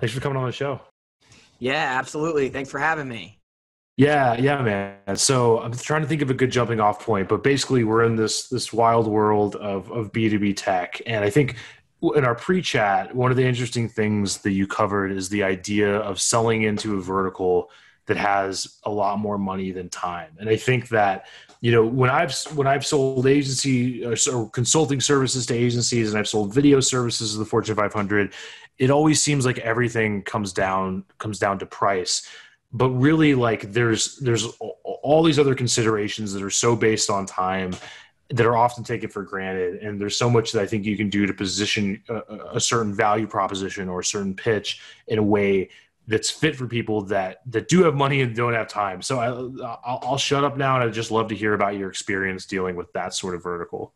Thanks for coming on the show. Yeah, absolutely. Thanks for having me. Yeah, yeah, man. So I'm trying to think of a good jumping off point, but basically we're in this this wild world of of B2B tech. And I think in our pre-chat, one of the interesting things that you covered is the idea of selling into a vertical that has a lot more money than time. And I think that you know when I've when I've sold agency or, uh, consulting services to agencies and I've sold video services to the Fortune 500, it always seems like everything comes down comes down to price but really like there's there's all these other considerations that are so based on time that are often taken for granted and there's so much that i think you can do to position a, a certain value proposition or a certain pitch in a way that's fit for people that that do have money and don't have time so I, I'll, I'll shut up now and i'd just love to hear about your experience dealing with that sort of vertical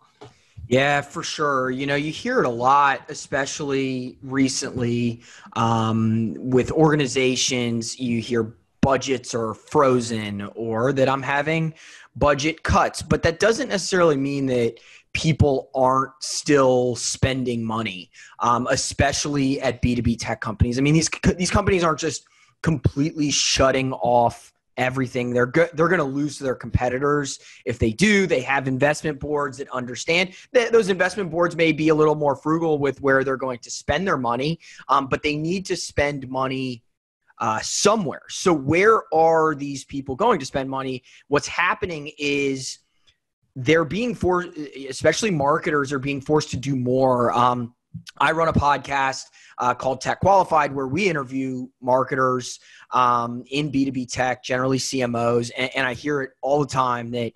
yeah, for sure. You know, you hear it a lot, especially recently um, with organizations. You hear budgets are frozen or that I'm having budget cuts, but that doesn't necessarily mean that people aren't still spending money, um, especially at B2B tech companies. I mean, these, these companies aren't just completely shutting off everything. They're go- they're going to lose to their competitors if they do. They have investment boards that understand that those investment boards may be a little more frugal with where they're going to spend their money, um, but they need to spend money. Uh, somewhere. So, where are these people going to spend money? What's happening is they're being forced, especially marketers, are being forced to do more. Um, I run a podcast uh, called Tech Qualified where we interview marketers um, in B2B tech, generally CMOs, and, and I hear it all the time that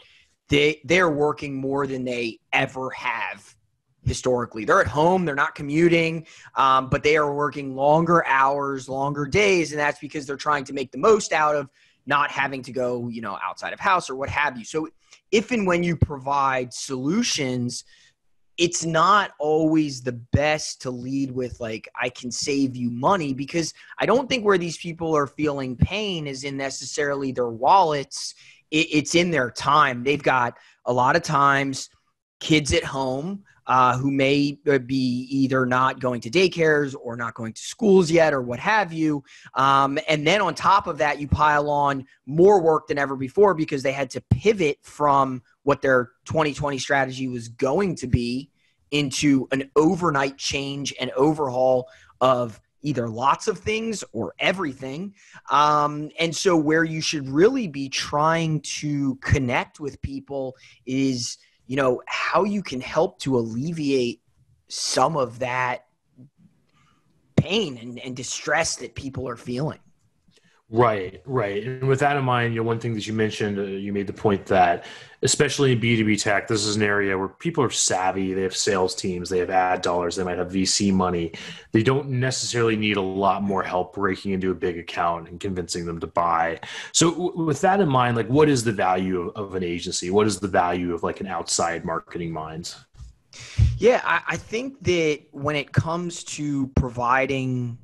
they they're working more than they ever have historically. They're at home, they're not commuting, um, but they are working longer hours, longer days, and that's because they're trying to make the most out of not having to go, you know, outside of house or what have you. So if and when you provide solutions – it's not always the best to lead with like i can save you money because i don't think where these people are feeling pain is in necessarily their wallets. It's in their time. They've got a lot of times kids at home uh, who may be either not going to daycares or not going to schools yet or what have you. Um, and then on top of that, you pile on more work than ever before because they had to pivot from what their 2020 strategy was going to be into an overnight change and overhaul of either lots of things or everything. Um, and so, where you should really be trying to connect with people is, you know, how you can help to alleviate some of that pain and, and distress that people are feeling. Right, right. And with that in mind, you know, one thing that you mentioned, uh, you made the point that, especially in B2B tech, this is an area where people are savvy. They have sales teams, they have ad dollars, they might have VC money. They don't necessarily need a lot more help breaking into a big account and convincing them to buy. So, w- with that in mind, like, what is the value of, of, an agency? What is the value of like an outside marketing mind? Yeah, I, I think that when it comes to providing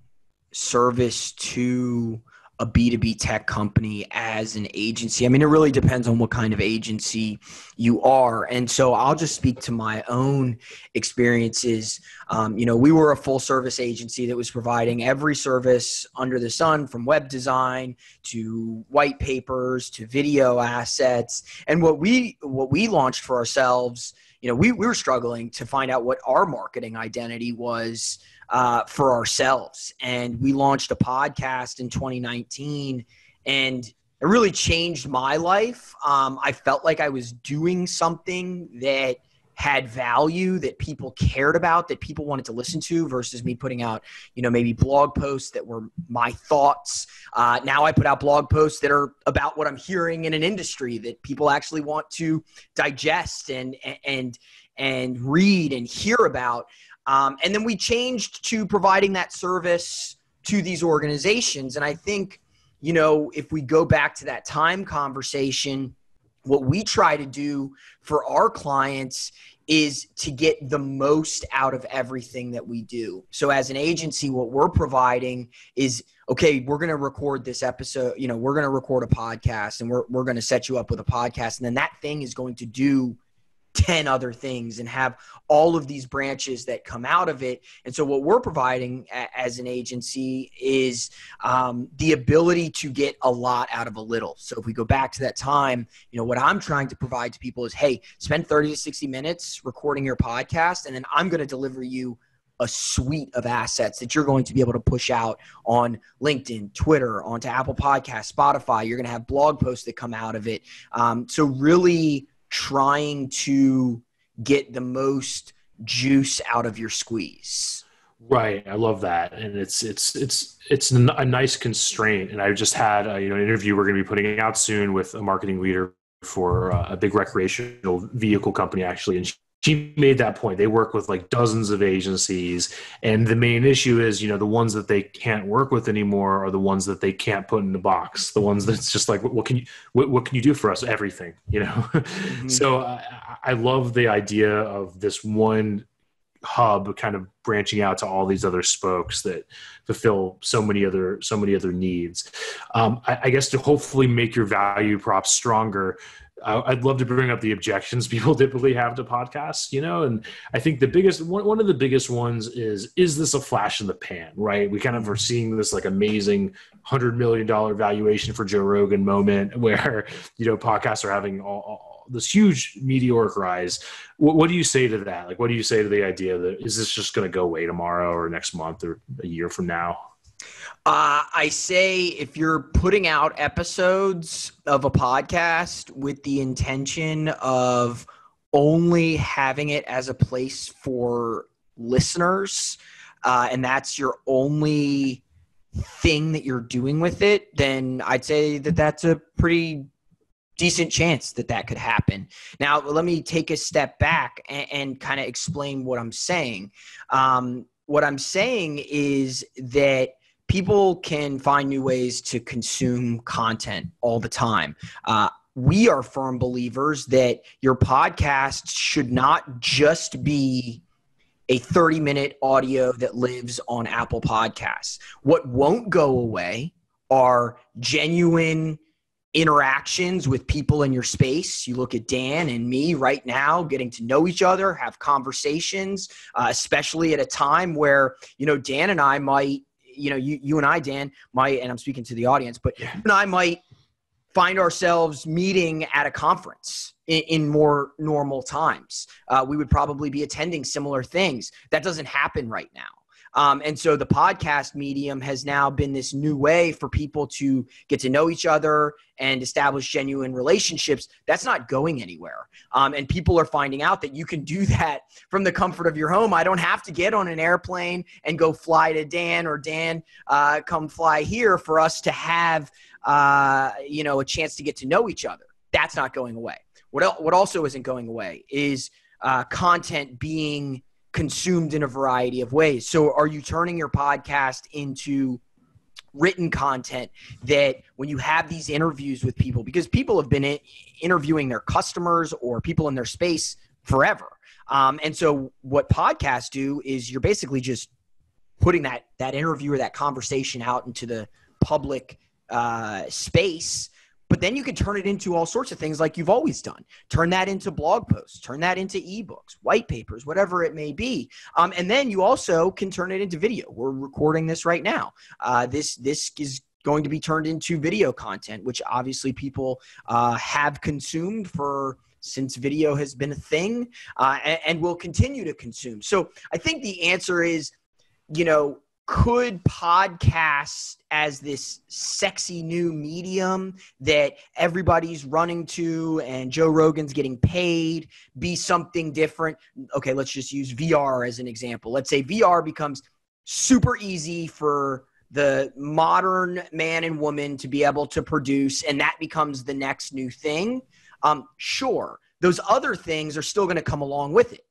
service to a B2B tech company as an agency? I mean, it really depends on what kind of agency you are. And so I'll just speak to my own experiences. Um, you know, we were a full service agency that was providing every service under the sun from web design to white papers to video assets. And what we, what we launched for ourselves, you know, we, we were struggling to find out what our marketing identity was uh, for ourselves. And we launched a podcast in 2019, and it really changed my life. Um, I felt like I was doing something that had value that people cared about that people wanted to listen to versus me putting out you know maybe blog posts that were my thoughts uh, now i put out blog posts that are about what i'm hearing in an industry that people actually want to digest and and and read and hear about um, and then we changed to providing that service to these organizations. And I think, you know, if we go back to that time conversation, what we try to do for our clients is to get the most out of everything that we do. So as an agency, what we're providing is okay, we're going to record this episode, you know, we're going to record a podcast and we're, we're going to set you up with a podcast. And then that thing is going to do 10 other things and have all of these branches that come out of it. And so, what we're providing a- as an agency is um, the ability to get a lot out of a little. So, if we go back to that time, you know, what I'm trying to provide to people is hey, spend 30 to 60 minutes recording your podcast, and then I'm going to deliver you a suite of assets that you're going to be able to push out on LinkedIn, Twitter, onto Apple Podcasts, Spotify. You're going to have blog posts that come out of it. Um, so, really trying to get the most juice out of your squeeze. Right, I love that, and it's it's it's it's a nice constraint. And I just had a, you know an interview we're going to be putting out soon with a marketing leader for uh, a big recreational vehicle company, actually, and she made that point. They work with like dozens of agencies, and the main issue is, you know, the ones that they can't work with anymore are the ones that they can't put in the box. The ones that's just like, what, can you, what, what, can you do for us? Everything, you know. Mm-hmm. so I, I love the idea of this one hub kind of branching out to all these other spokes that fulfill so many other so many other needs um, I, I, guess to hopefully make your value prop stronger I'd love to bring up the objections people typically have to podcasts, you know, and I think the biggest one, one of the biggest ones is is this a flash in the pan, right? We kind of are seeing this like amazing hundred million dollar valuation for Joe Rogan moment where you know podcasts are having all, all this huge meteoric rise. What, what, do you say to that? Like, what do you say to the idea that is this just going to go away tomorrow or next month or a year from now? Uh, I say if you're putting out episodes of a podcast with the intention of only having it as a place for listeners, uh, and that's your only thing that you're doing with it, then I'd say that that's a pretty decent chance that that could happen. Now, let me take a step back and, and kind of explain what I'm saying. Um, what I'm saying is that people can find new ways to consume content all the time. Uh, we are firm believers that your podcast should not just be a 30 minute audio that lives on Apple Podcasts. What won't go away are genuine interactions with people in your space. You look at Dan and me right now, getting to know each other, have conversations, uh, especially at a time where, you know, Dan and I might you know, you, you and I, Dan, might, and I'm speaking to the audience, but you and I might find ourselves meeting at a conference in, in more normal times. Uh, we would probably be attending similar things. That doesn't happen right now. Um, and so the podcast medium has now been this new way for people to get to know each other and establish genuine relationships. That's not going anywhere. Um, and people are finding out that you can do that from the comfort of your home. I don't have to get on an airplane and go fly to Dan or Dan uh, come fly here for us to have uh, you know a chance to get to know each other. That's not going away. What, el- what also isn't going away is uh, content being consumed in a variety of ways. So, are you turning your podcast into written content that when you have these interviews with people, because people have been interviewing their customers or people in their space forever. Um, and so, what podcasts do is you're basically just putting that that interview or that conversation out into the public uh, space but then you can turn it into all sorts of things like you've always done. Turn that into blog posts, turn that into ebooks, white papers, whatever it may be. Um, and then you also can turn it into video. We're recording this right now. Uh, this this is going to be turned into video content, which obviously people uh, have consumed for since video has been a thing uh, and, and will continue to consume. So I think the answer is, you know, could podcast as this sexy new medium that everybody's running to and Joe Rogan's getting paid be something different? Okay, let's just use VR as an example. Let's say VR becomes super easy for the modern man and woman to be able to produce, and that becomes the next new thing. Um, sure, those other things are still going to come along with it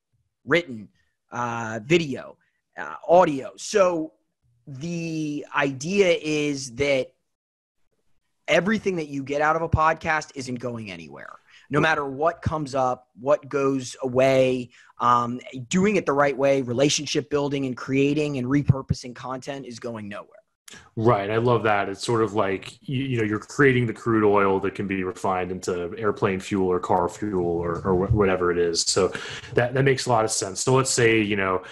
written, uh, video, uh, audio. So the idea is that everything that you get out of a podcast isn't going anywhere. No matter what comes up, what goes away, um, doing it the right way, relationship building and creating and repurposing content is going nowhere. Right. I love that. It's sort of like, you, you, know, you're creating the crude oil that can be refined into airplane fuel or car fuel or, or whatever it is. So that, that makes a lot of sense. So let's say, you know,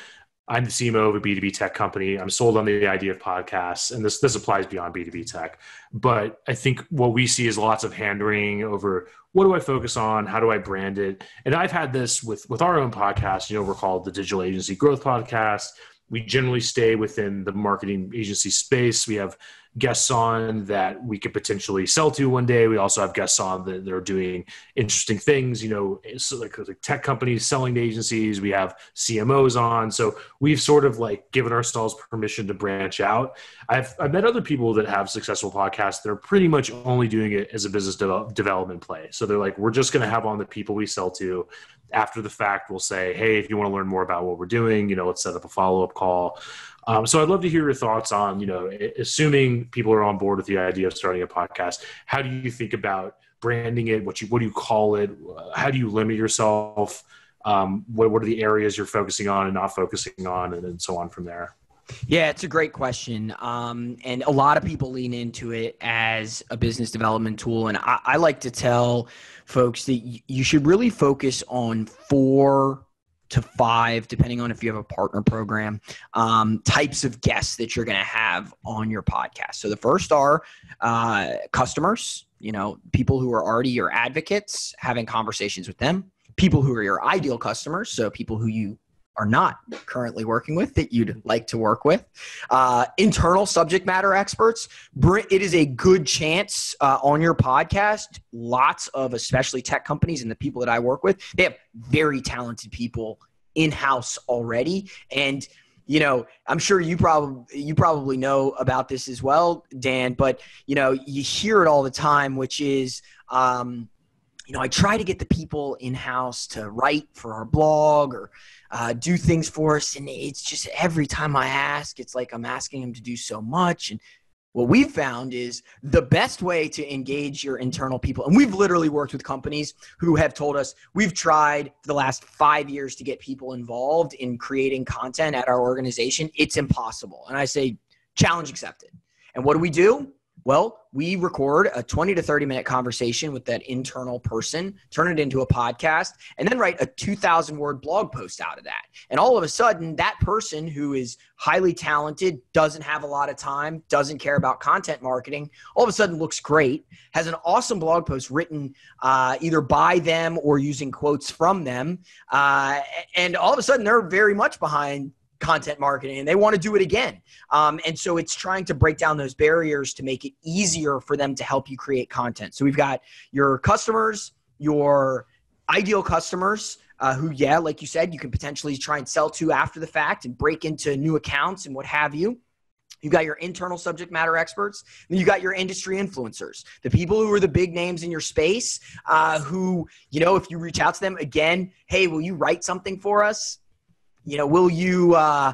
I'm the CMO of a B2B tech company. I'm sold on the idea of podcasts, and this this applies beyond B2B tech. But I think what we see is lots of hand wringing over what do I focus on, how do I brand it, and I've had this with with our own podcast. You know, we're called the Digital Agency Growth Podcast. We generally stay within the marketing agency space. We have guests on that we could potentially sell to one day. We also have guests on that are doing interesting things, you know, so like, like tech companies selling to agencies. We have CMOs on. So we've sort of like given ourselves permission to branch out. I've, I've met other people that have successful podcasts. They're pretty much only doing it as a business de- development play. So they're like, we're just going to have on the people we sell to after the fact. We'll say, Hey, if you want to learn more about what we're doing, you know, let's set up a follow-up call. Um, so I'd love to hear your thoughts on, you know, assuming people are on board with the idea of starting a podcast, how do you think about branding it? What you what do you call it? How do you limit yourself? Um, what what are the areas you're focusing on and not focusing on, and, so on from there? Yeah, it's a great question. Um, and a lot of people lean into it as a business development tool. And I, I like to tell folks that you should really focus on four to five, depending on if you have a partner program, um, types of guests that you're going to have on your podcast. So the first are uh, customers, you know, people who are already your advocates, having conversations with them, people who are your ideal customers, so people who you are not currently working with that you'd like to work with. Uh, internal subject matter experts. It is a good chance uh, on your podcast. Lots of, especially tech companies and the people that I work with, they have very talented people in house already. And you know, I'm sure you probably you probably know about this as well, Dan. But you know, you hear it all the time, which is. Um, you know, I try to get the people in house to write for our blog or uh, do things for us. And it's just every time I ask, it's like I'm asking them to do so much. And what we've found is the best way to engage your internal people and we've literally worked with companies who have told us we've tried for the last five years to get people involved in creating content at our organization it's impossible and i say challenge accepted and what do we do well, we record a 20 to 30 minute conversation with that internal person, turn it into a podcast, and then write a 2,000 word blog post out of that. And all of a sudden, that person who is highly talented, doesn't have a lot of time, doesn't care about content marketing, all of a sudden looks great, has an awesome blog post written uh, either by them or using quotes from them. Uh, and all of a sudden, they're very much behind content marketing and they want to do it again. Um, and so it's trying to break down those barriers to make it easier for them to help you create content. So we've got your customers, your ideal customers. Uh, who, yeah, like you said, you can potentially try and sell to after the fact and break into new accounts and what have you. You got your internal subject matter experts, and you got your industry influencers, the people who are the big names in your space. Uh, who, you know, if you reach out to them again, hey, will you write something for us? You know, will you, uh,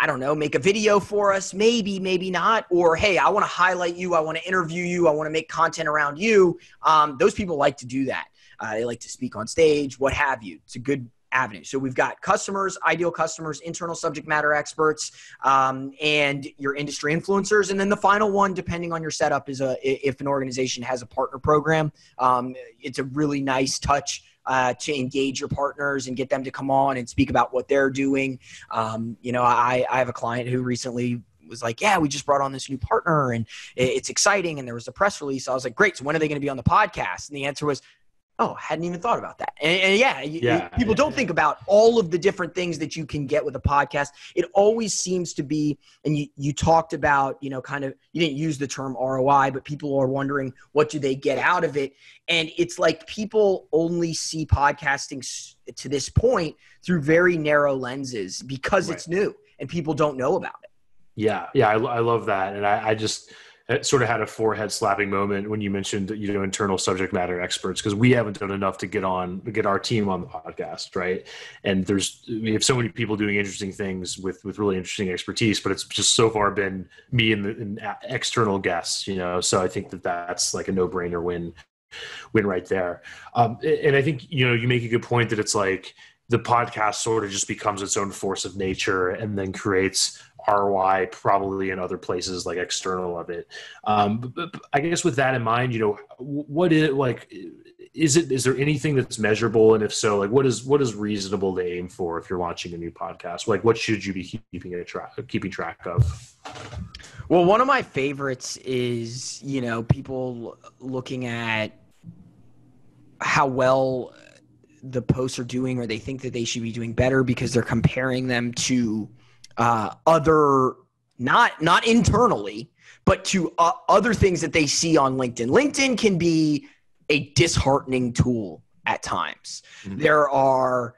I don't know, make a video for us? Maybe, maybe not. Or, hey, I want to highlight you. I want to interview you. I want to make content around you. Um, those people like to do that. Uh, they like to speak on stage, what have you. It's a good avenue. So we've got customers, ideal customers, internal subject matter experts, um, and your industry influencers. And then the final one, depending on your setup, is a if an organization has a partner program. Um, it's a really nice touch uh, to engage your partners and get them to come on and speak about what they're doing. Um, you know, I, I have a client who recently was like, yeah, we just brought on this new partner and it's exciting. And there was a press release. I was like, great. So when are they going to be on the podcast? And the answer was, oh, hadn't even thought about that. And, and yeah, yeah, people don't think about all of the different things that you can get with a podcast. It always seems to be, and you, you talked about, you know, kind of, you didn't use the term ROI, but people are wondering what do they get out of it. And it's like people only see podcasting to this point through very narrow lenses because right. it's new and people don't know about it. Yeah. Yeah. I, I love that. And I, I just, sort of had a forehead slapping moment when you mentioned you know internal subject matter experts because we haven't done enough to get on get our team on the podcast right? And there's we have so many people doing interesting things with with really interesting expertise but it's just so far been me and the and external guests you know? So i think that that's like a no-brainer win win right there. Um, and i think you know you make a good point that it's like the podcast sort of just becomes its own force of nature and then creates ROI probably in other places like external of it. Um, but, but I guess with that in mind, you know, what is it like is it is there anything that's measurable? And if so like what is what is reasonable to aim for if you're launching a new podcast? Like what should you be keeping a track keeping track of? Well one of my favorites is you know people looking at how well the posts are doing or they think that they should be doing better because they're comparing them to uh, other not not internally but to uh, other things that they see on linkedin linkedin can be a disheartening tool at times. Mm-hmm. There are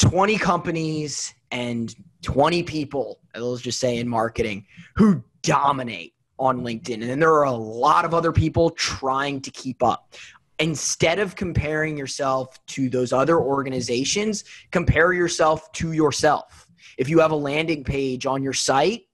20 companies and 20 people, let's just say in marketing, who dominate on LinkedIn. And then there are a lot of other people trying to keep up. Instead of comparing yourself to those other organizations, compare yourself to yourself. If you have a landing page on your site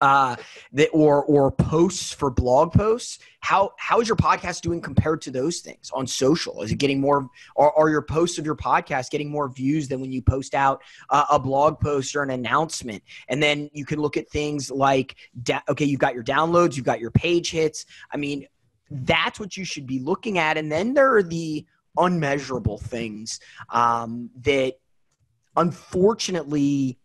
uh, that or or posts for blog posts. How how is your podcast doing compared to those things on social? Is it getting more? Are, are your posts of your podcast getting more views than when you post out uh, a blog post or an announcement? And then you can look at things like da- okay, you've got your downloads, you've got your page hits. I mean, that's what you should be looking at. And then there are the unmeasurable things um, that unfortunately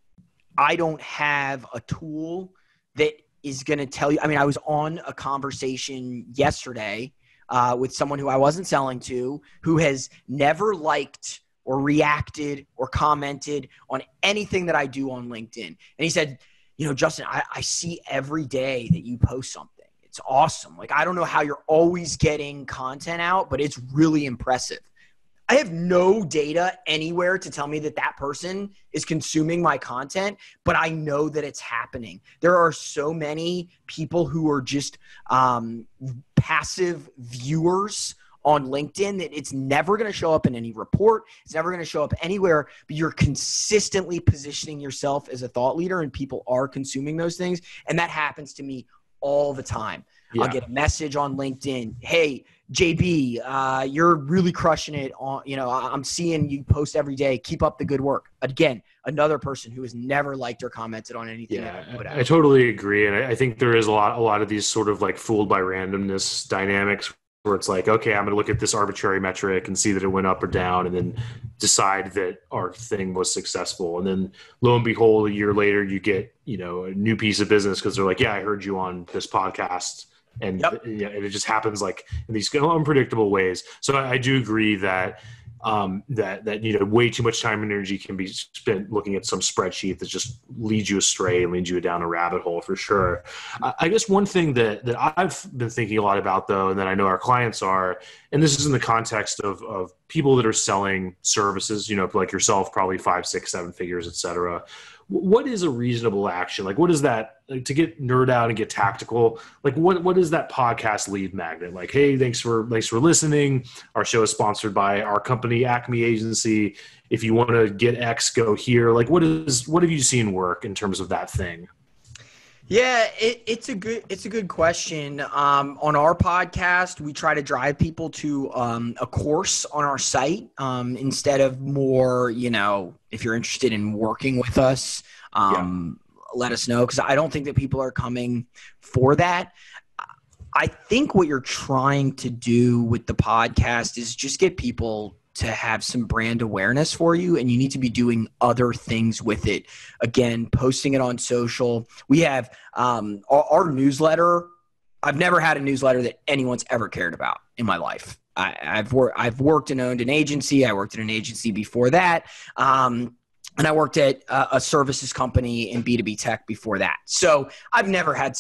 I don't have a tool that is going to tell you. I mean, I was on a conversation yesterday uh, with someone who I wasn't selling to who has never liked or reacted or commented on anything that I do on LinkedIn. And he said, You know, Justin, I, I see every day that you post something. It's awesome. Like, I don't know how you're always getting content out, but it's really impressive. I have no data anywhere to tell me that that person is consuming my content, but I know that it's happening. There are so many people who are just um, passive viewers on LinkedIn that it's never going to show up in any report. It's never going to show up anywhere, but you're consistently positioning yourself as a thought leader and people are consuming those things. And that happens to me all the time. Yeah. I'll get a message on LinkedIn. Hey, JB, uh, you're really crushing it. On you know, I'm seeing you post every day. Keep up the good work. Again, another person who has never liked or commented on anything. Yeah, I, I, totally agree, and I, I think there is a lot, a lot of these sort of like fooled by randomness dynamics where it's like, okay, I'm going to look at this arbitrary metric and see that it went up or down, and then decide that our thing was successful. And then lo and behold, a year later, you get you know a new piece of business because they're like, yeah, I heard you on this podcast and yep. yeah, it just happens like in these unpredictable ways. So I, I do agree that um, that that you know way too much time and energy can be spent looking at some spreadsheet that just leads you astray and leads you down a rabbit hole for sure. I, I guess one thing that that I've been thinking a lot about though, and that I know our clients are, and this is in the context of of people that are selling services, you know, like yourself, probably five, six, seven figures, et cetera what is a reasonable action? Like, what is that like, to get nerd out and get tactical? Like, what what is that podcast lead magnet? Like, hey, thanks for thanks for listening. Our show is sponsored by our company Acme Agency. If you want to get X, go here. Like, what is what have you seen work in terms of that thing? Yeah, it, it's a good it's a good question. Um, on our podcast, we try to drive people to um, a course on our site um, instead of more. You know, if you're interested in working with us, um, yeah. Let us know because I don't think that people are coming for that. I think what you're trying to do with the podcast is just get people to have some brand awareness for you and you need to be doing other things with it. Again posting it on social. We have um, our, our, newsletter i've never had a newsletter that anyone's ever cared about in my life. I, have worked i've worked and owned an agency. I worked at an agency before that. Um, and i worked at a, a services company in b2b tech before that so i've never had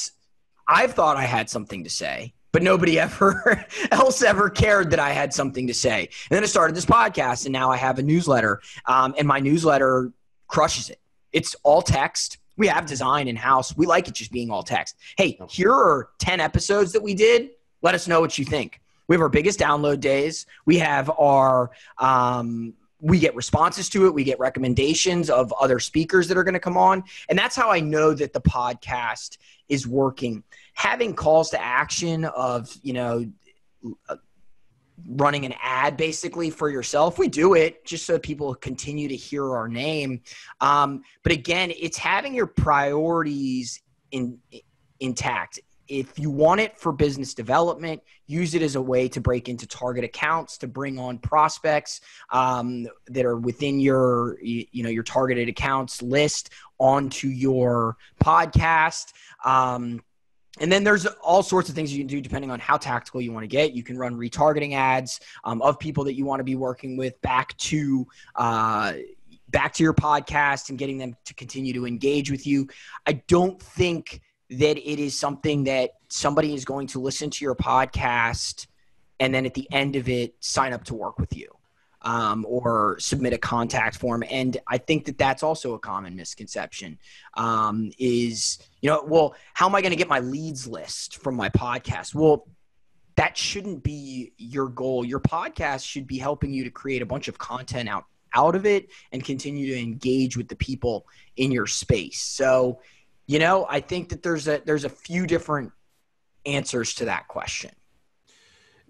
i've thought i had something to say but nobody ever else ever cared that I had something to say. And then I started this podcast, and now I have a newsletter, um, and my newsletter crushes it. It's all text. We have design in house. We like it just being all text. Hey, here are 10 episodes that we did. Let us know what you think. We have our biggest download days. We have our um, we get responses to it we get recommendations of other speakers that are going to come on and that's how i know that the podcast is working having calls to action of you know running an ad basically for yourself. We do it just so people continue to hear our name. Um, but again, it's having your priorities in intact. If you want it for business development, use it as a way to break into target accounts, to bring on prospects um, that are within your you know your targeted accounts list onto your podcast. Um, and then there's all sorts of things you can do depending on how tactical you want to get. You can run retargeting ads um, of people that you want to be working with back to uh, back to your podcast and getting them to continue to engage with you. I don't think that it is something that somebody is going to listen to your podcast and then at the end of it sign up to work with you um, or submit a contact form. And I think that that's also a common misconception. Um, is you know, well, how am I going to get my leads list from my podcast? Well, that shouldn't be your goal. Your podcast should be helping you to create a bunch of content out out of it and continue to engage with the people in your space. So, you know, I think that there's a there's a few different answers to that question.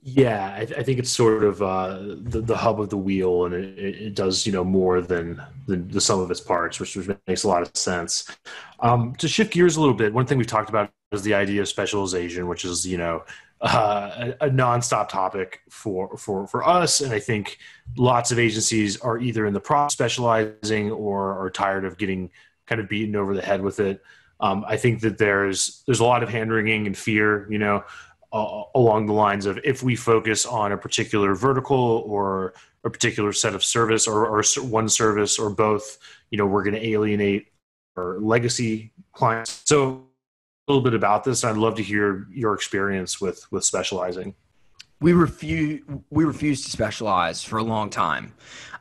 Yeah, I, I, think it's sort of uh, the, the hub of the wheel, and it, it does you know more than, than the sum of its parts, which, which makes a lot of sense. Um, to shift gears a little bit, one thing we've talked about is the idea of specialization, which is you know uh, a, a nonstop topic for for for us, and I think lots of agencies are either in the process specializing or are tired of getting kind of beaten over the head with it. Um, I think that there's there's a lot of hand wringing and fear, you know, uh, along the lines of if we focus on a particular vertical or a particular set of service or, or one service or both, you know, we're going to alienate our legacy clients. So a little bit about this. I'd love to hear your experience with with specializing. We refuse we refused to specialize for a long time.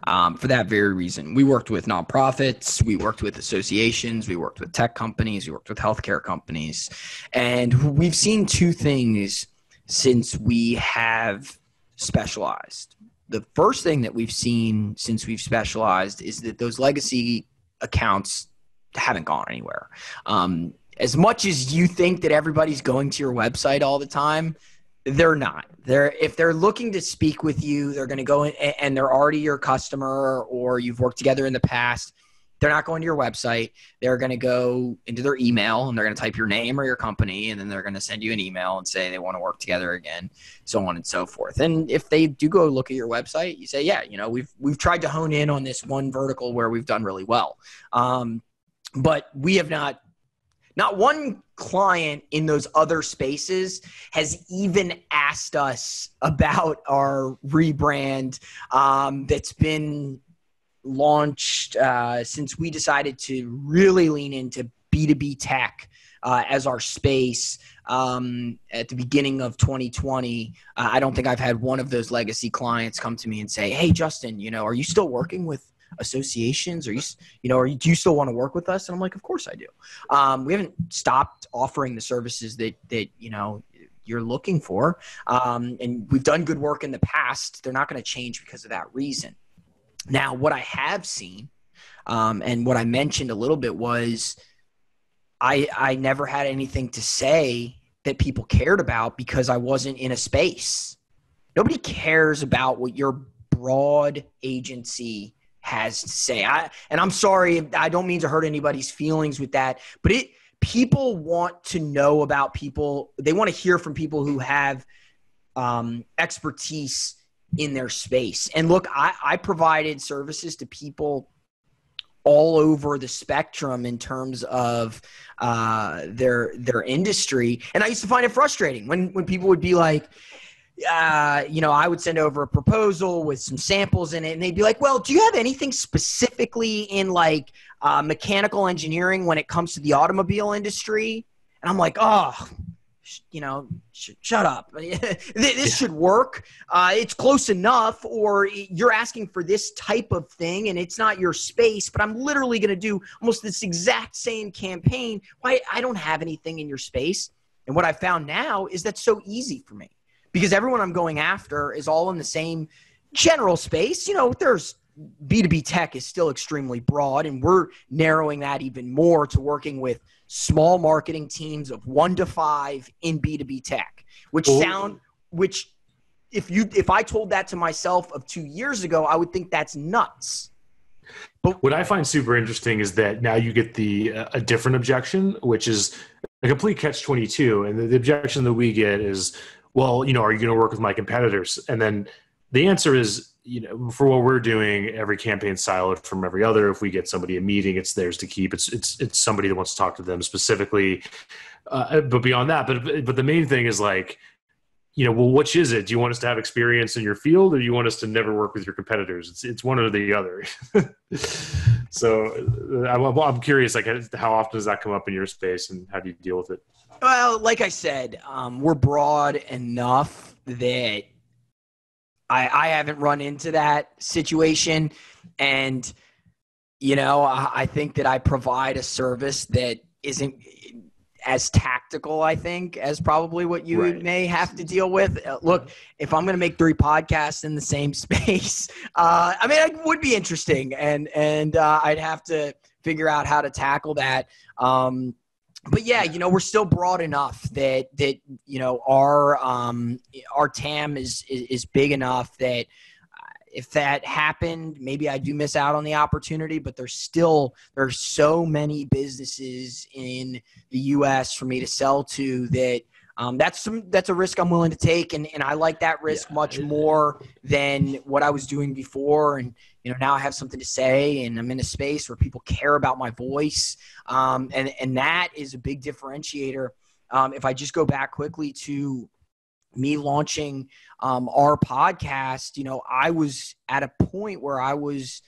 Um, for that very reason, we worked with nonprofits, we worked with associations, we worked with tech companies, we worked with healthcare companies, and we've seen two things since we have specialized. The first thing that we've seen since we've specialized is that those legacy accounts haven't gone anywhere. Um, as much as you think that everybody's going to your website all the time, they're not. They're if they're looking to speak with you, they're going to go in and they're already your customer or you've worked together in the past. They're not going to your website. They're going to go into their email and they're going to type your name or your company and then they're going to send you an email and say they want to work together again, so on and so forth. And if they do go look at your website, you say, yeah, you know, we've we've tried to hone in on this one vertical where we've done really well. Um, but we have not not one client in those other spaces has even asked us about our rebrand um, that's been launched uh, since we decided to really lean into B2B tech uh, as our space um, at the beginning of 2020. Uh, I don't think I've had one of those legacy clients come to me and say, "Hey, Justin, you know, are you still working with associations? Are you, you know, are you, do you still want to work with us?" And I'm like, "Of course I do." Um, we haven't stopped offering the services that that you know you're looking for, um, and we've done good work in the past. They're not going to change because of that reason. Now, what I have seen, um, and what I mentioned a little bit was, I I never had anything to say that people cared about because I wasn't in a space. Nobody cares about what your broad agency has to say. I and I'm sorry, I don't mean to hurt anybody's feelings with that, but it people want to know about people. They want to hear from people who have um, expertise in their space. And look, I, I provided services to people all over the spectrum in terms of uh, their their industry, and I used to find it frustrating when when people would be like, uh, you know, I would send over a proposal with some samples in it, and they'd be like, "Well, do you have anything specifically in like uh, mechanical engineering when it comes to the automobile industry?" And I'm like, "Oh, you know, sh- shut up. this should work. Uh, it's close enough, or you're asking for this type of thing and it's not your space, but I'm literally going to do almost this exact same campaign. Why? I don't have anything in your space. And what I found now is that's so easy for me because everyone I'm going after is all in the same general space. You know, there's B2B tech is still extremely broad, and we're narrowing that even more to working with small marketing teams of one to five in B2B tech, which sound which if you if I told that to myself of two years ago, I would think that's nuts. But what I find super interesting is that now you get the uh, a different objection, which is a complete catch twenty two, and the, the objection that we get is, well, you know, are you going to work with my competitors? And then the answer is you know for what we're doing every campaign siloed from every other. If we get somebody a meeting it's theirs to keep. It's it's it's somebody that wants to talk to them specifically. Uh, but beyond that but but the main thing is like you know well which is it? Do you want us to have experience in your field or do you want us to never work with your competitors? It's it's one or the other. So uh, I'm, I'm curious like how often does that come up in your space and how do you deal with it well like i said um, we're broad enough that I, I haven't run into that situation. And, you know, I, I think that I provide a service that isn't as tactical, I think, as probably what you right. may have to deal with. Uh, look, if I'm going to make three podcasts in the same space, uh, I mean, it would be interesting, and and uh, I'd have to figure out how to tackle that. Um, but yeah, you know, we're still broad enough that that you know our um, our TAM is, is, is big enough that uh, if that happened, maybe I do miss out on the opportunity. But there's still there's so many businesses in the U.S. for me to sell to that um, that's some that's a risk I'm willing to take, and, and I like that risk yeah. much more than what I was doing before. And you know now I have something to say, and I'm in a space where people care about my voice, um, and and that is a big differentiator. Um, if I just go back quickly to me launching um, our podcast, you know, I was at a point where I was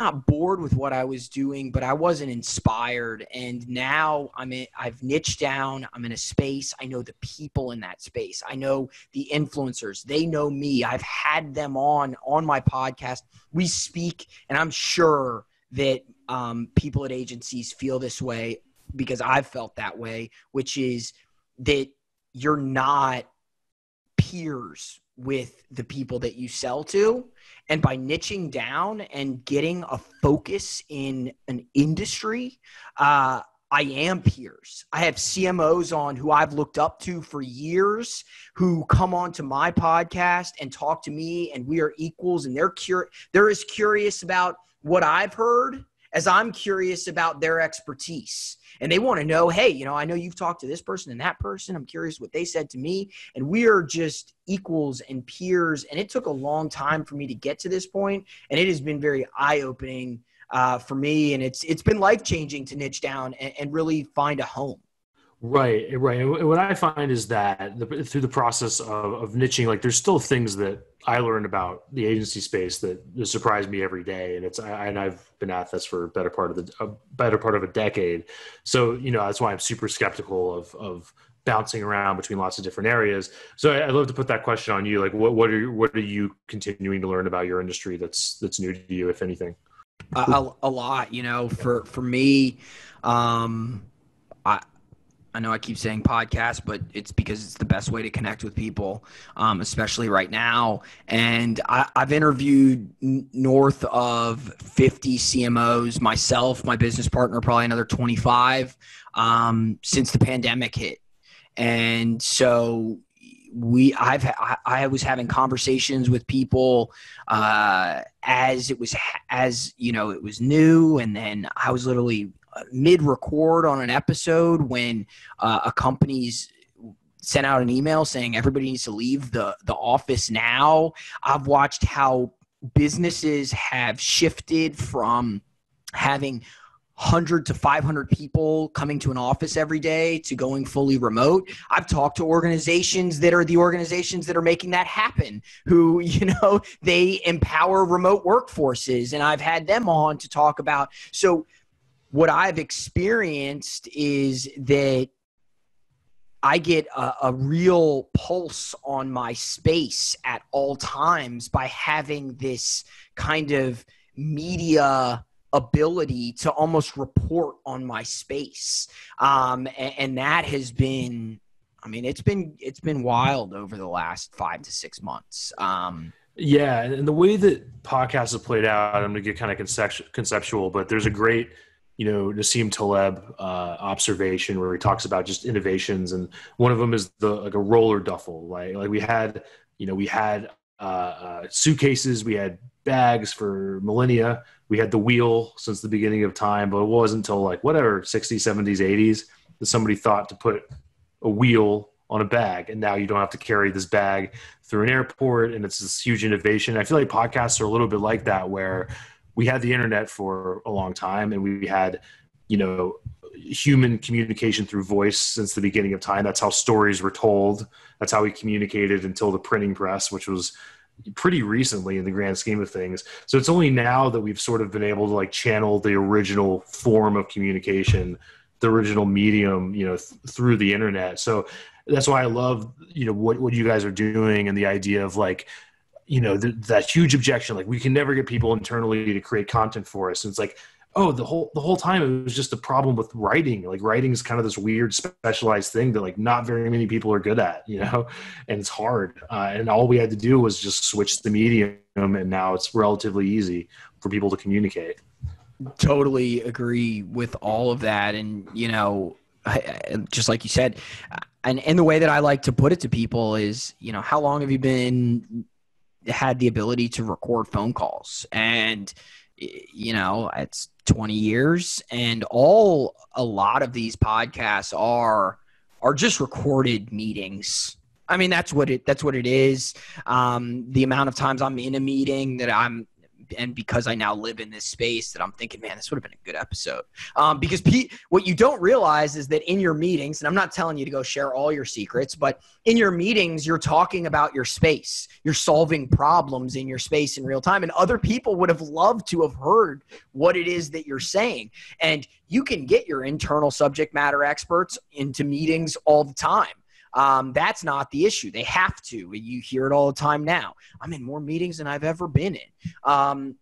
not bored with what I was doing, but I wasn't inspired. And now I'm in, I've niched down. I'm in a space. I know the people in that space. I know the influencers. They know me. I've had them on on my podcast. We speak, and I'm sure that um, people at agencies feel this way because I've felt that way, which is that you're not peers with the people that you sell to and by niching down and getting a focus in an industry, uh, I am peers. I have CMOs on who I've looked up to for years who come onto my podcast and talk to me, and we are equals. And they're cur- they're as curious about what I've heard as I'm curious about their expertise and they want to know, hey, you know, I know you've talked to this person and that person. I'm curious what they said to me. And we are just equals and peers. And it took a long time for me to get to this point, and it has been very eye opening uh, for me. And it's it's been life changing to niche down and, and really find a home. Right, right. And what I find is that the, through the process of, of niching, like there's still things that I learned about the agency space that surprise me every day, and it's I, and I've been at this for a better part of the a better part of a decade. So you know that's why I'm super skeptical of of bouncing around between lots of different areas. So I, would love to put that question on you. Like, what what are what are you continuing to learn about your industry that's that's new to you, if anything? A, a lot, you know. For for me, um, I I know I keep saying podcast, but it's because it's the best way to connect with people, um, especially right now. And I, have interviewed n- north of 50 CMOs myself, my business partner, probably another 25 um, since the pandemic hit. And so we I've I was having conversations with people uh, as it was as you know it was new, and then I was literally mid record on an episode when uh, a company's sent out an email saying everybody needs to leave the the office now. I've watched how businesses have shifted from having 100 to 500 people coming to an office every day to going fully remote. I've talked to organizations that are the organizations that are making that happen, who, you know, they empower remote workforces. And I've had them on to talk about. So, what I've experienced is that I get a, a, real pulse on my space at all times by having this kind of media ability to almost report on my space. Um, and, and that has been, I mean, it's been, it's been wild over the last five to six months. Um, yeah. And the way that podcasts have played out, I'm going to get kind of conceptual, but there's a great, you know Nassim Taleb uh, observation where he talks about just innovations, and one of them is the like a roller duffel. Like like we had you know we had uh, uh, suitcases, we had bags for millennia, we had the wheel since the beginning of time, but it wasn't until like whatever 60s, 70s, 80s that somebody thought to put a wheel on a bag, and now you don't have to carry this bag through an airport, and it's this huge innovation. I feel like podcasts are a little bit like that, where we had the internet for a long time, and we had you know human communication through voice since the beginning of time. That's how stories were told. That's how we communicated until the printing press, which was pretty recently in the grand scheme of things. So it's only now that we've sort of been able to like channel the original form of communication, the original medium, you know, th- through the internet. So that's why I love, you know, what, what you guys are doing and the idea of like, you know, th- that huge objection, like we can never get people internally to create content for us. And it's like, oh the whole the whole time it was just a problem with writing. Like writing is kind of this weird specialized thing that like not very many people are good at you know? And it's hard. Uh, and all we had to do was just switch the medium and now it's relatively easy for people to communicate. Totally agree with all of that. And you know just like you said and and the way that I like to put it to people is you know how long have you been had the ability to record phone calls. And you know it's 20 years and all a lot of these podcasts are are just recorded meetings. I mean that's what it that's what it is. Um, the amount of times i'm in a meeting that i'm and because I now live in this space that I'm thinking, man, this would have been a good episode. Um, because Pete, what you don't realize is that in your meetings, and I'm not telling you to go share all your secrets, but in your meetings, you're talking about your space. You're solving problems in your space in real time, and other people would have loved to have heard what it is that you're saying. And you can get your internal subject matter experts into meetings all the time. Um, that's not the issue. They have to. You hear it all the time now. I'm in more meetings than I've ever been in. Um,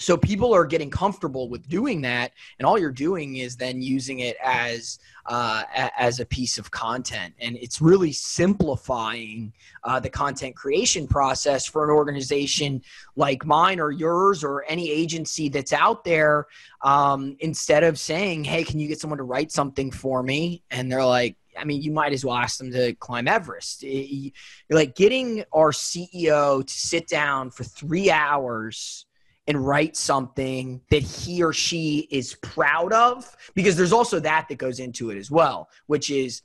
so people are getting comfortable with doing that, and all you're doing is then using it as uh, as a piece of content, and it's really simplifying uh, the content creation process for an organization like mine or yours or any agency that's out there. Um, instead of saying, "Hey, can you get someone to write something for me?" and they're like, I mean, you might as well ask them to climb Everest. You're like getting our CEO to sit down for three hours and write something that he or she is proud of, because there's also that that goes into it as well, which is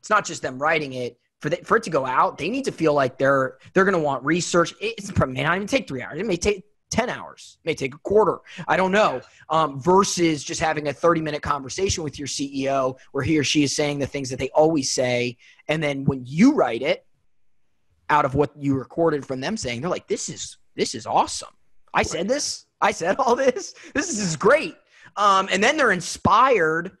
it's not just them writing it. For, the, for it to go out, they need to feel like they're they're going to want research. It's, it may not even take three hours. It may take 10 hours, may take a quarter. I don't know. Um, versus just having a 30 minute conversation with your CEO where he or she is saying the things that they always say. And then when you write it out of what you recorded from them saying, they're like, this is, this is awesome. I said this. I said all this. This is great. Um, and then they're inspired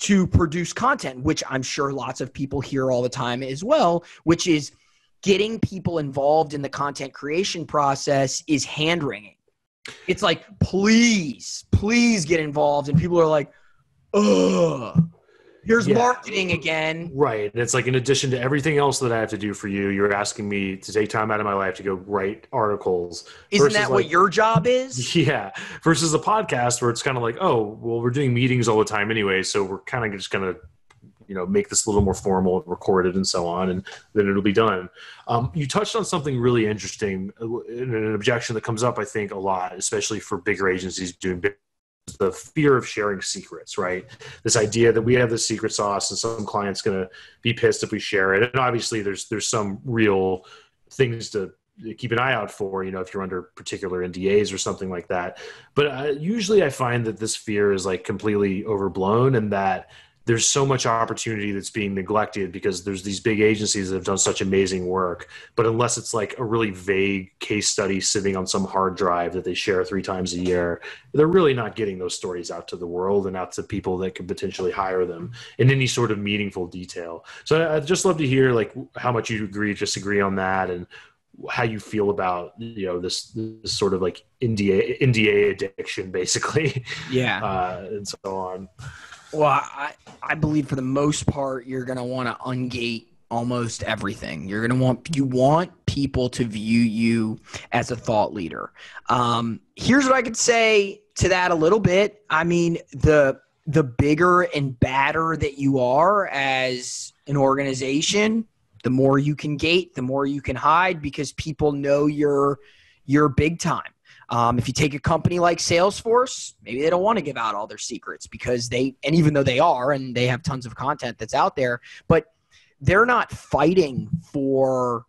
to produce content, which I'm sure lots of people hear all the time as well, which is getting people involved in the content creation process is hand wringing. It's like, please, please get involved. And people are like, ugh. Here's yeah. marketing again. Right. And it's like, in addition to everything else that I have to do for you, you're asking me to take time out of my life to go write articles. Isn't that like, what your job is? Yeah. Versus a podcast where it's kind of like, oh, well, we're doing meetings all the time anyway. So we're kind of just going to you know make this a little more formal and recorded and so on and then it'll be done. Um, you touched on something really interesting uh, an objection that comes up i think a lot especially for bigger agencies doing the fear of sharing secrets right? This idea that we have the secret sauce and some clients going to be pissed if we share it and obviously there's there's some real things to keep an eye out for you know if you're under particular ndas or something like that. But uh, usually i find that this fear is like completely overblown and that there's so much opportunity that's being neglected because there's these big agencies that have done such amazing work. But unless it's like a really vague case study sitting on some hard drive that they share three times a year they're really not getting those stories out to the world and out to people that could potentially hire them in any sort of meaningful detail. So i'd just love to hear like how much you agree disagree on that and how you feel about you know this this sort of like nda nda addiction basically. Yeah. Uh, and so on well, I, I believe for the most part, you're going to want to ungate almost everything. You're going to want you want people to view you as a thought leader. Um, here's what I could say to that a little bit. I mean, the the bigger and badder that you are as an organization, The more you can gate, the more you can hide because people know you're you're big time. Um, if you take a company like Salesforce, maybe they don't want to give out all their secrets because they, and even though they are, and they have tons of content that's out there, but they're not fighting for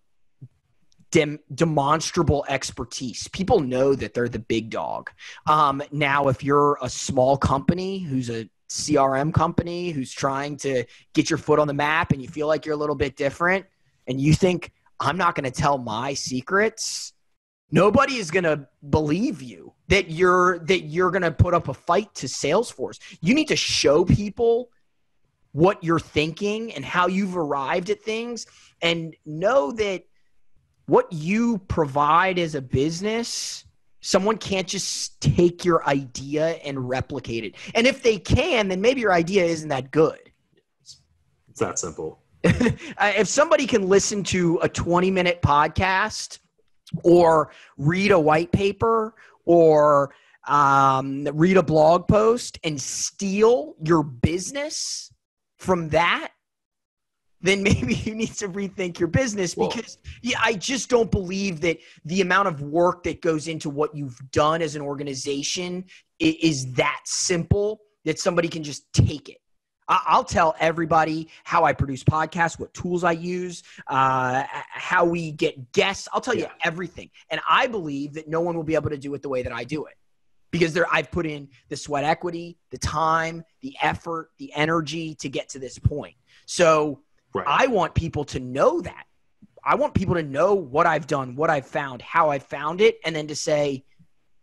dem- demonstrable expertise. People know that they're the big dog. Um, now, if you're a small company who's a CRM company who's trying to get your foot on the map and you feel like you're a little bit different and you think, I'm not going to tell my secrets nobody is going to believe you that you're that you're going to put up a fight to salesforce. You need to show people what you're thinking and how you've arrived at things and know that what you provide as a business someone can't just take your idea and replicate it. And if they can then maybe your idea isn't that good. It's that simple. Uh, if somebody can listen to a 20 minute podcast or read a white paper or um, read a blog post and steal your business from that, then maybe you need to rethink your business because yeah, I just don't believe that the amount of work that goes into what you've done as an organization is that simple that somebody can just take it. I'll tell everybody how I produce podcasts, what tools I use, uh, how we get guests. I'll tell yeah. you everything. And I believe that no one will be able to do it the way that I do it because there, I've put in the sweat equity, the time, the effort, the energy to get to this point. So right. I want people to know that. I want people to know what I've done, what I've found, how I found it, and then to say,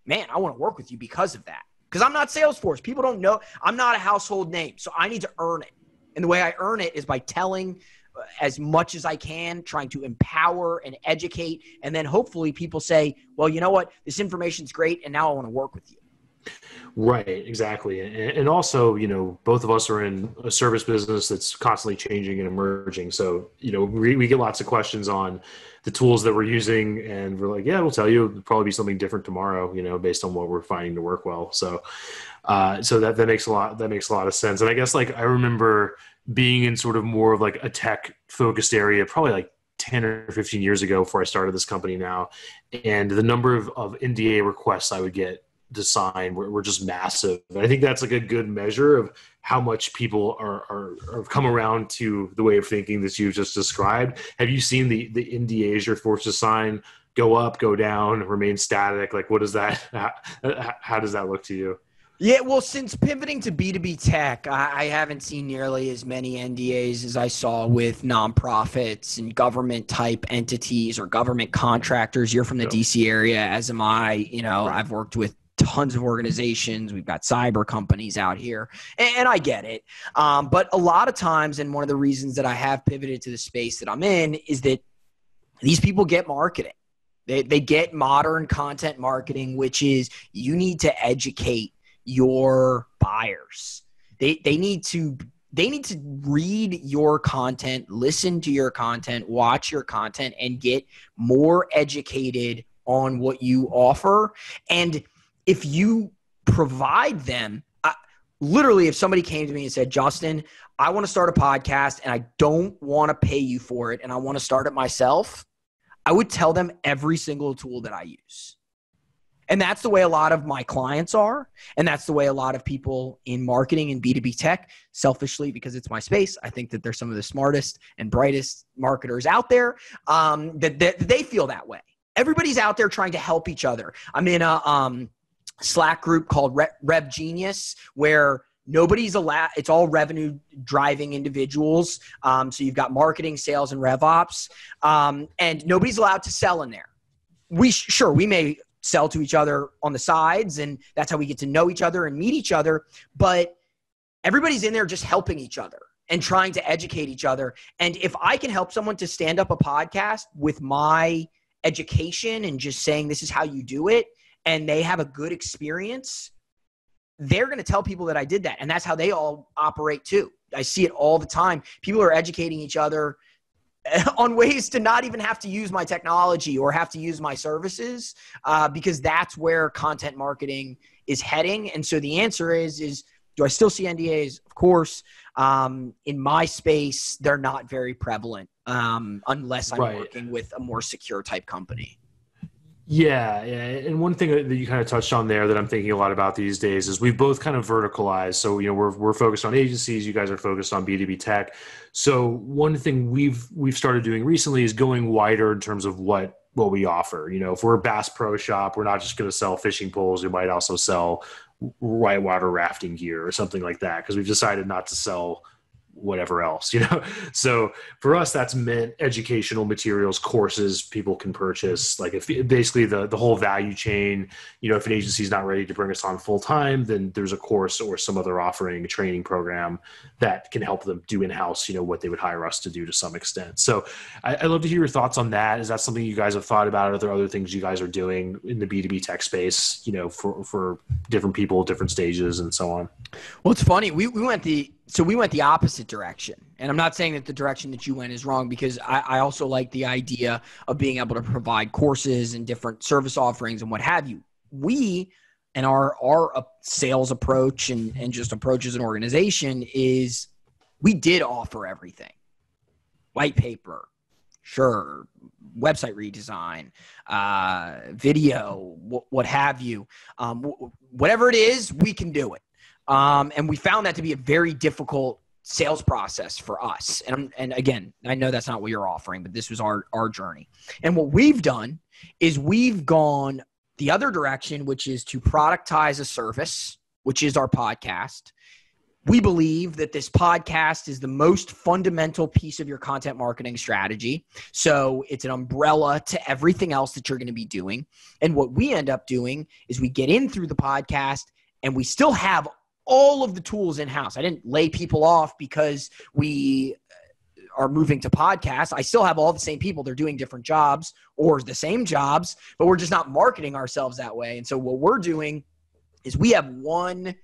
man, I want to work with you because of that because I'm not Salesforce. People don't know. I'm not a household name. So I need to earn it. And the way I earn it is by telling uh, as much as I can, trying to empower and educate. And then hopefully people say, well, you know what? This information's great. And now I want to work with you. Right, exactly. And also, you know, both of us are in a service business that's constantly changing and emerging. So, you know, we, we get lots of questions on the tools that we're using, and we're like, yeah, we'll tell you. It'll probably be something different tomorrow, you know, based on what we're finding to work well. So, uh, so that that makes a lot that makes a lot of sense. And I guess like I remember being in sort of more of like a tech focused area, probably like 10 or 15 years ago before I started this company now. And the number of, of NDA requests I would get to sign were, were just massive. And I think that's like a good measure of how much people are, are, are come around to the way of thinking that you've just described. Have you seen the the NDAs you're forced to sign go up, go down, remain static? Like, what does that? How, how does that look to you? Yeah, well, since pivoting to B2B tech, I, I, haven't seen nearly as many NDAs as I saw with nonprofits and government type entities or government contractors. You're from the DC area, as am I. You know. I've worked with tons of organizations. We've got cyber companies out here, and, and I get it. Um, but a lot of times, and one of the reasons that I have pivoted to the space that I'm in is that these people get marketing. They, they get modern content marketing, which is you need to educate your buyers. They, they need to they need to read your content, listen to your content, watch your content, and get more educated on what you offer. And if you provide them I, literally if somebody came to me and said justin i want to start a podcast and i don't want to pay you for it and i want to start it myself i would tell them every single tool that i use. And that's the way a lot of my clients are. And that's the way a lot of people in marketing and b2b tech selfishly because it's my space i think that they're some of the smartest and brightest marketers out there um, that, that they feel that way. Everybody's out there trying to help each other. I'm in a um, Slack group called Re- Rev Genius, where nobody's allowed it's all revenue driving individuals. Um, so you've got marketing sales and rev ops. Um, and nobody's allowed to sell in there. We sure we may sell to each other on the sides and that's how we get to know each other and meet each other but everybody's in there just helping each other and trying to educate each other. And if i can help someone to stand up a podcast with my education and just saying this is how you do it and they have a good experience, they're going to tell people that I did that. And that's how they all operate too. I see it all the time. People are educating each other on ways to not even have to use my technology or have to use my services uh, because that's where content marketing is heading. And so the answer is, is Do I still see NDAs? Of course. Um, in my space, they're not very prevalent um, unless I'm right. working with a more secure type company. Yeah, yeah, and one thing that you kind of touched on there that I'm thinking a lot about these days is we've both kind of verticalized. So you know we're we're focused on agencies, you guys are focused on B2B tech. So one thing we've we've started doing recently is going wider in terms of what what we offer. You know, if we're a Bass Pro Shop, we're not just going to sell fishing poles. We might also sell whitewater rafting gear or something like that because we've decided not to sell whatever else you know? So for us that's meant educational materials courses people can purchase mm-hmm. like if basically the the whole value chain you know if an agency is not ready to bring us on full time then there's a course or some other offering a training program that can help them do in-house you know what they would hire us to do to some extent. So I, i'd love to hear your thoughts on that. Is that something you guys have thought about? Are there other things you guys are doing in the b2b tech space you know for for different people different stages and so on? Well it's funny we, we went the so we went the opposite direction. And I'm not saying that the direction that you went is wrong because I, I, also like the idea of being able to provide courses and different service offerings and what have you. We and our our sales approach and, and just approach as an organization is we did offer everything. White paper, sure, website redesign, uh, video, what have you. Um, whatever it is, we can do it. Um, and we found that to be a very difficult sales process for us. And, and again, I know that's not what you're offering, but this was our, our journey. And what we've done is we've gone the other direction, which is to productize a service, which is our podcast. We believe that this podcast is the most fundamental piece of your content marketing strategy. So it's an umbrella to everything else that you're going to be doing. And what we end up doing is we get in through the podcast and we still have all of the tools in house. I didn't lay people off because we are moving to podcasts. I still have all the same people. They're doing different jobs or the same jobs, but we're just not marketing ourselves that way. And so what we're doing is we have one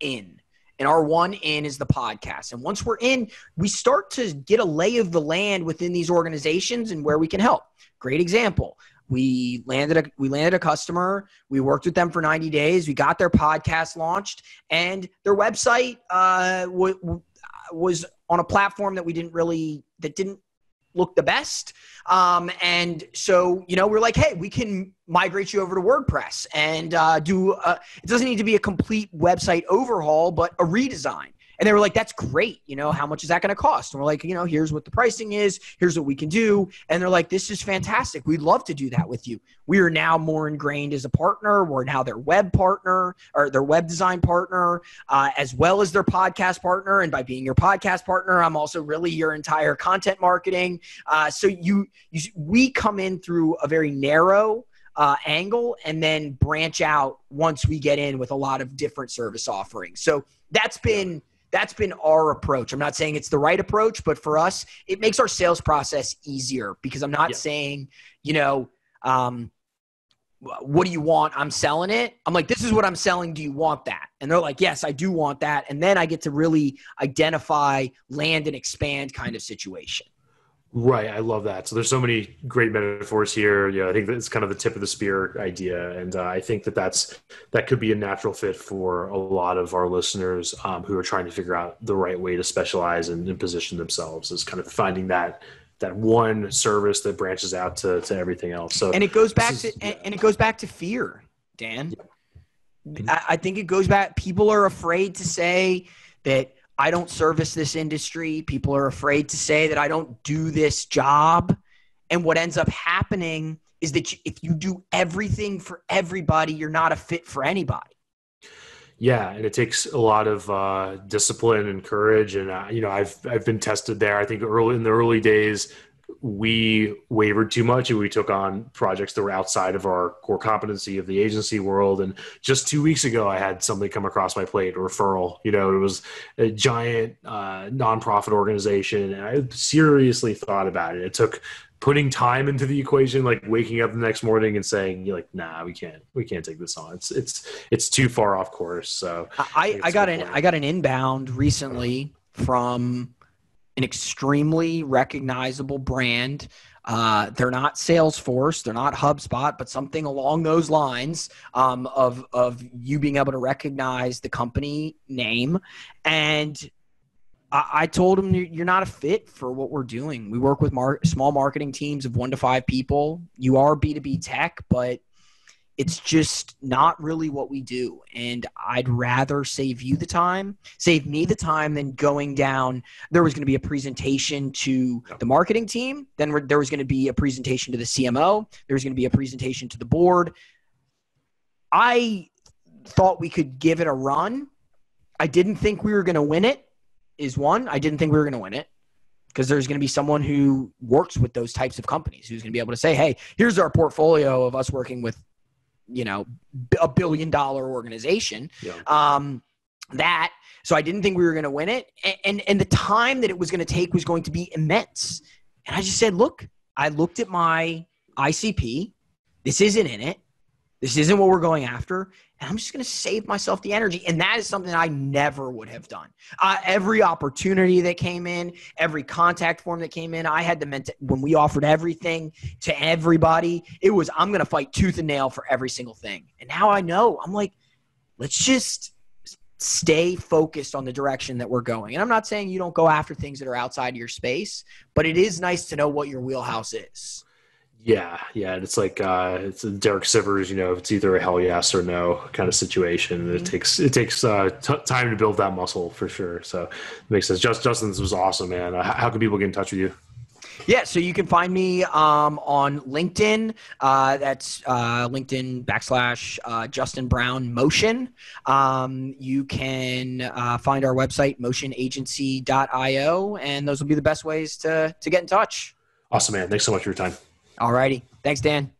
in. And our one in is the podcast. And once we're in, we start to get a lay of the land within these organizations and where we can help. Great example we landed a we landed a customer. We worked with them for 90 days. We got their podcast launched and their website uh, w- w- was on a platform that we didn't really that didn't look the best. Um, and so you know we're like hey we can migrate you over to wordpress and uh, do a, it doesn't need to be a complete website overhaul but a redesign and they were like, that's great. You know, how much is that going to cost? And we're like, you know, here's what the pricing is. Here's what we can do. And they're like, this is fantastic. We'd love to do that with you. We are now more ingrained as a partner. We're now their web partner or their web design partner, uh, as well as their podcast partner. And by being your podcast partner, I'm also really your entire content marketing. Uh, so you, you, we come in through a very narrow uh, angle and then branch out once we get in with a lot of different service offerings. So that's been that's been our approach. I'm not saying it's the right approach, but for us, it makes our sales process easier because I'm not yeah. saying, you know, um, what do you want? I'm selling it. I'm like, this is what I'm selling. Do you want that? And they're like, yes, I do want that. And then I get to really identify land and expand kind of situation. Right, I love that. So there's so many great metaphors here. Yeah, I think it's kind of the tip of the spear idea, and uh, I think that that's that could be a natural fit for a lot of our listeners um, who are trying to figure out the right way to specialize and, and position themselves. Is kind of finding that that one service that branches out to, to everything else. So and it goes back is, to yeah. and it goes back to fear, Dan. Yeah. I, I think it goes back. People are afraid to say that I don't service this industry. People are afraid to say that I don't do this job. And what ends up happening is that if you do everything for everybody, you're not a fit for anybody. Yeah, and it takes a lot of uh, discipline and courage, and uh, you know, I've I've been tested there. I think early in the early days, we wavered too much and we took on projects that were outside of our core competency of the agency world. And just two weeks ago, I had something come across my plate, a referral. You know, it was a giant uh, nonprofit organization, and I seriously thought about it. It took putting time into the equation, like waking up the next morning and saying, "You're like, nah, we can't, we can't take this on. It's it's it's too far off course." So I I, I got an. I got an inbound recently from an extremely recognizable brand. Uh, they're not Salesforce, they're not HubSpot, but something along those lines um, of of you being able to recognize the company name. And I, I told him you're not a fit for what we're doing. We work with mar- small marketing teams of one to five people. You are B two B tech, but it's just not really what we do. And I'd rather save you the time, save me the time than going down. There was going to be a presentation to the marketing team, then there was going to be a presentation to the CMO, there was going to be a presentation to the board. I thought we could give it a run. I didn't think we were going to win it, is one. I didn't think we were going to win it because there's going to be someone who works with those types of companies who's going to be able to say, hey, here's our portfolio of us working with you know a billion dollar organization yeah. um, that so i didn't think we were going to win it. And, and and the time that it was going to take was going to be immense. And i just said look i looked at my icp this isn't in it this isn't what we're going after and I'm just going to save myself the energy. And that is something I never would have done. Uh, every opportunity that came in, every contact form that came in, I had the mental, when we offered everything to everybody, it was, I'm going to fight tooth and nail for every single thing. And now I know, I'm like, let's just stay focused on the direction that we're going. And I'm not saying you don't go after things that are outside your space, but it is nice to know what your wheelhouse is. Yeah, yeah, and it's like uh, it's Derek Sivers. You know, it's either a hell yes or no kind of situation. Mm-hmm. It takes it takes uh, t- time to build that muscle for sure. So it makes sense. Just Justin, this was awesome, man. Uh, how can people get in touch with you? Yeah, so you can find me um, on LinkedIn. Uh, that's uh, LinkedIn backslash uh, Justin Brown Motion. Um, you can uh, find our website, motionagency.io, and those will be the best ways to, to get in touch. Awesome, man. Thanks so much for your time. All righty. Thanks, Dan.